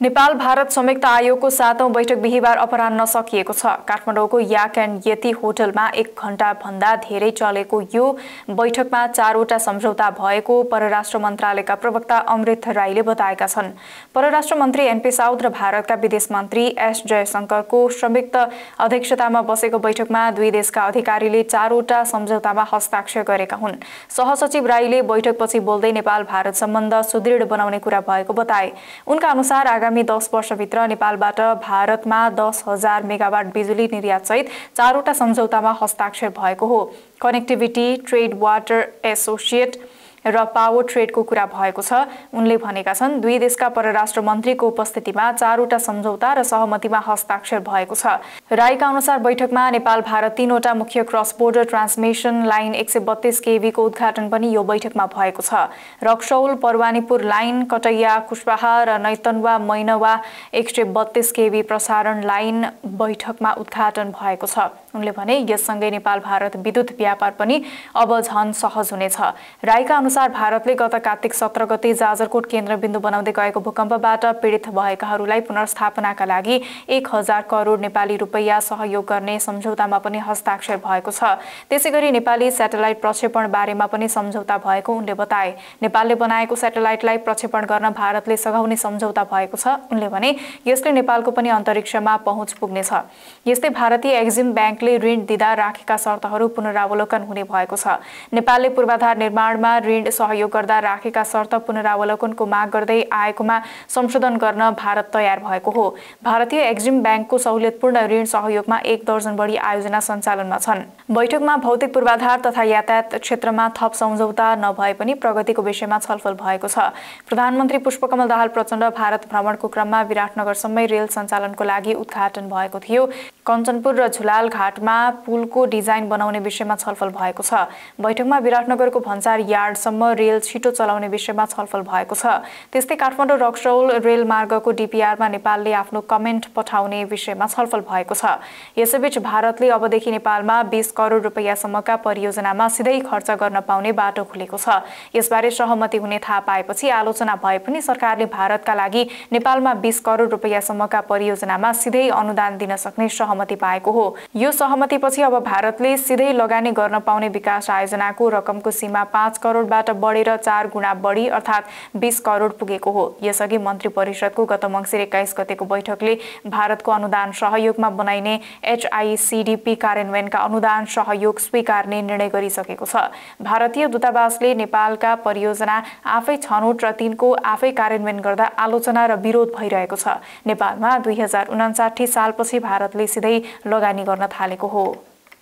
नेपाल भारत संयुक्त आयोगको सातौं बैठक बिहिबार अपरान्न सकिएको छ। काठमाडौँको याक एन्ड यति होटलमा एक घण्टाभन्दा धेरै चलेको यो बैठकमा चारवटा सम्झौता भएको परराष्ट्र मन्त्रालयका प्रवक्ता अमृत राईले बताएका छन्। परराष्ट्र मन्त्री एनपी साउद र भारतका विदेश मन्त्री एस जयशङ्करको संयुक्त अध्यक्षतामा बसेको बैठकमा दुई देशका अधिकारीले चारवटा सम्झौतामा हस्ताक्षर गरेका हुन्। सहसचिव राईले बैठकपछि बोल्दै नेपाल भारत सम्बन्ध सुदृढ बनाउने कुरा भएको बताए। उनका अनुसार आगामी दस वर्षभित्र नेपालबाट भारतमा दस हजार मेगावाट बिजुली निर्यातसहित चारवटा सम्झौतामा हस्ताक्षर भएको हो। कनेक्टिभिटी ट्रेड वाटर एसोसिएट र पावर ट्रेडको कुरा भएको छ। उनले भनेका छन् दुई देशका परराष्ट्र मन्त्रीको उपस्थितिमा चारवटा सम्झौता र सहमतिमा हस्ताक्षर भएको छ। राईका अनुसार बैठकमा नेपाल भारत तीनवटा मुख्य क्रस बोर्डर ट्रान्समिसन लाइन एक सय बत्तीस केवीको उद्घाटन पनि यो बैठकमा भएको छ। रक्सौल परवानीपुर लाइन कटैया कुशवाहा र नैतनवा मैनवा एक सय बत्तीस केवी प्रसारण लाइन बैठकमा उद्घाटन भएको छ। उनले भने यससँगै नेपाल भारत विद्युत व्यापार पनि अब झन सहज हुनेछ। राईका अनुसार अनुसार भारतले गत कार्तिक सत्र गते जाजरकोट केन्द्रबिन्दु बनाउँदै गएको भूकम्पबाट पीडित भएकाहरूलाई पुनर्स्थापनाका लागि एक हजार करोड नेपाली रुपैयाँ सहयोग गर्ने सम्झौतामा पनि हस्ताक्षर भएको छ। त्यसै गरी नेपाली सेटेलाइट प्रक्षेपण बारेमा पनि सम्झौता भएको उनले बताए। नेपालले बनाएको सेटेलाइटलाई प्रक्षेपण गर्न भारतले सघाउने सम्झौता भएको छ उनले भने यसले नेपालको पनि अन्तरिक्षमा पहुँच पुग्नेछ। यस्तै भारतीय एक्जिम ब्याङ्कले ऋण दिँदा राखेका शर्तहरू पुनरावलोकन हुने भएको छ। नेपालले पूर्वाधार निर्माणमा ऋण सहयोग गर्दा राखेका शर्त पुनरावलोकनको माग गर्दै आएकोमा संशोधन गर्न भारत तयार भएको हो। भारतीय एक्जिम ब्याङ्कको सहुलियतपूर्ण ऋण सहयोगमा एक दर्जन बढी आयोजना सञ्चालनमा छन्। बैठकमा भौतिक पूर्वाधार तथा यातायात क्षेत्रमा थप सम्झौता नभए पनि प्रगतिको विषयमा छलफल भएको छ। प्रधानमन्त्री पुष्पकमल दाहाल प्रचण्ड भारत भ्रमणको क्रममा विराटनगरसम्मै रेल सञ्चालनको लागि उद्घाटन भएको थियो। कञ्चनपुर र झुलाल घाटमा पुलको डिजाइन बनाउने विषयमा छलफल भएको छ। बैठकमा विराटनगरको भन्सार यार्डसम्म रेल छिटो चलाउने विषयमा छलफल भएको छ। त्यस्तै काठमाडौँ रक्सौल रेलमार्गको डिपिआरमा नेपालले आफ्नो कमेन्ट पठाउने विषयमा छलफल भएको छ। यसैबीच भारतले अबदेखि नेपालमा बिस करोड रुपियाँसम्मका परियोजनामा सिधै खर्च गर्न पाउने बाटो खुलेको छ। यसबारे सहमति हुने थाहा पाएपछि आलोचना भए पनि सरकारले भारतका लागि नेपालमा बिस करोड रुपियाँसम्मका परियोजनामा सिधै अनुदान दिन सक्ने सहमति पाएको हो। यो सहमतिपछि अब भारतले सिधै लगानी गर्न पाउने विकास आयोजनाको रकमको सीमा पाँच करोडबाट बढेर चार गुणा बढी अर्थात् बिस करोड पुगेको हो। यसअघि मन्त्री परिषदको गत मङ्सिर एक्काइस गतेको बैठकले भारतको अनुदान सहयोगमा बनाइने एचआइसिडिपी कार्यान्वयनका अनुदान सहयोग स्वीकार्ने निर्णय गरिसकेको छ। भारतीय दूतावासले नेपालका परियोजना आफै छनौट र तिनको आफै कार्यान्वयन गर्दा आलोचना र विरोध भइरहेको छ। नेपालमा दुई हजार उनासाठी सालपछि भारतले सिधै लगानी गर्न थालेको हो।